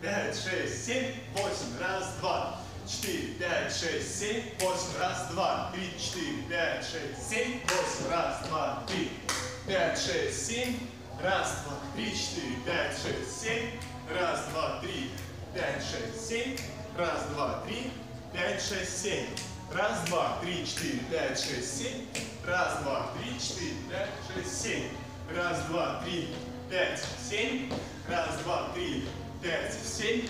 пять, шесть, семь, восемь. Раз, два, четыре, пять, шесть, семь, восемь. Раз, два, три, четыре, пять, шесть, семь, восемь. Раз, два, три, пять, шесть, семь. Раз, два, три, четыре, пять, шесть, семь. Раз, два, три, пять, шесть, семь. Раз, два, три, пять, шесть, семь. Раз, два, три, четыре, пять, шесть, семь. Раз, два, три, четыре, пять, шесть, семь. Раз, два, три, пять, семь. Раз, два, три, пять, семь.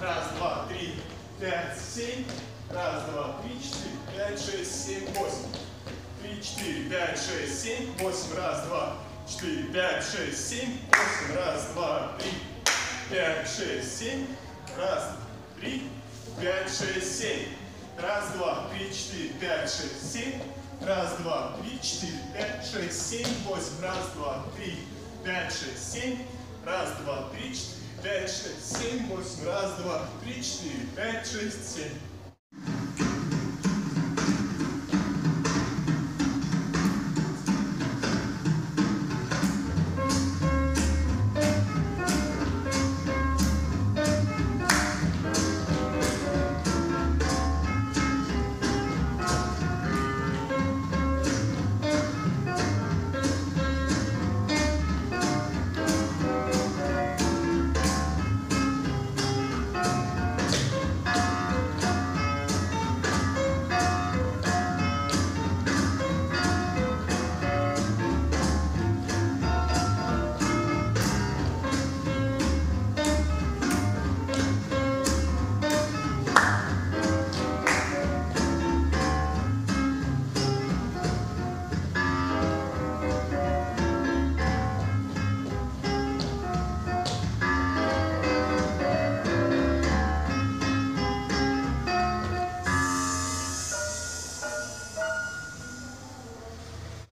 Раз, два, три, пять, семь. Раз, два, три, четыре, пять, шесть, семь, восемь. Три, четыре, пять, шесть, семь, восемь. Раз, два, четыре, пять, шесть, семь, восемь. Раз, два, три, пять, шесть, семь. Раз, три, пять, шесть, семь. Раз, два, три, четыре, пять, шесть, семь. Раз, два, три, четыре, пять, шесть, семь, восемь. Раз, два, три, пять, шесть, семь. Раз, два, три, четыре, пять, шесть, семь, восемь. Раз, два, три, четыре, пять, шесть, семь.